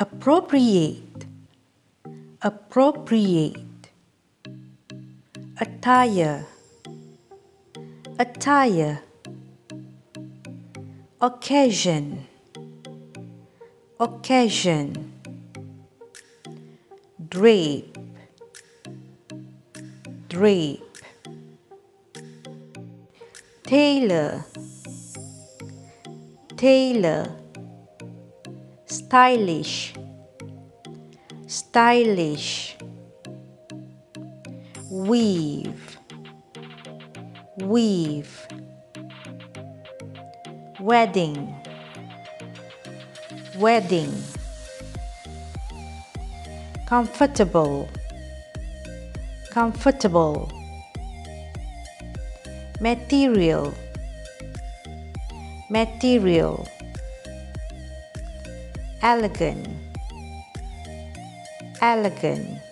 appropriate. Appropriate. Attire. Attire. Occasion. Occasion. Drape. Drape. Tailor. Tailor stylish. Stylish. Weave. Weave. Wedding. Wedding. Comfortable. Comfortable. Material. Material elegant. Elegant